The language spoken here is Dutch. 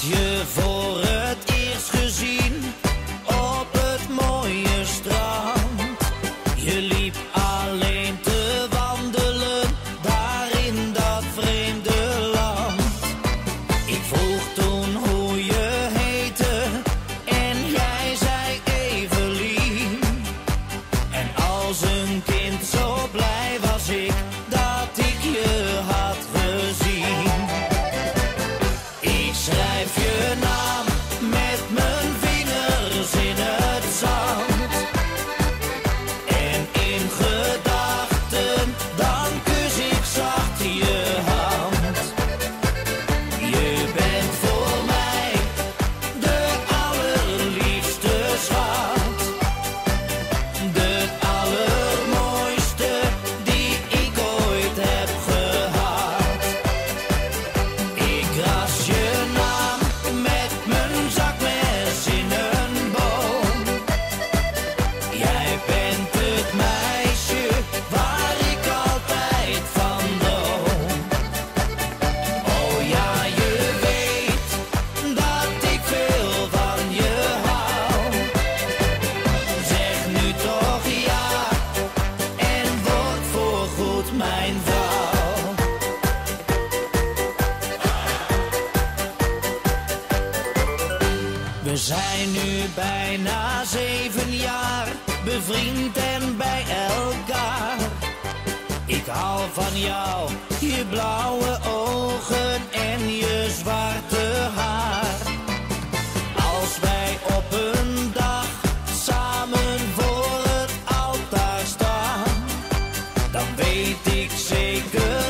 je voor het eerst gezien op het mooie strand. Je liep alleen te wandelen daar in dat vreemde land. Ik vroeg toen hoe je heette en jij zei Evelien. En als een kind zo blij. if you're not We zijn nu bijna zeven jaar bevriend en bij elkaar. Ik hou van jou, je blauwe ogen en je zwarte haar. Als wij op een dag samen voor het altaar staan, dan weet ik zeker.